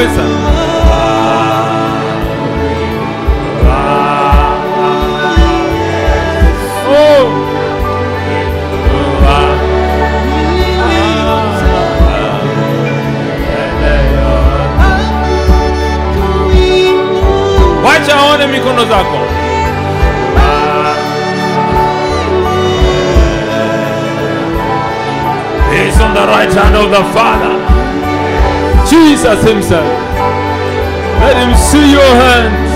kabisa. Oh. Wacha aone mikono zako. He's on the right hand of the Father. Jesus Himself. Let Him see your hands.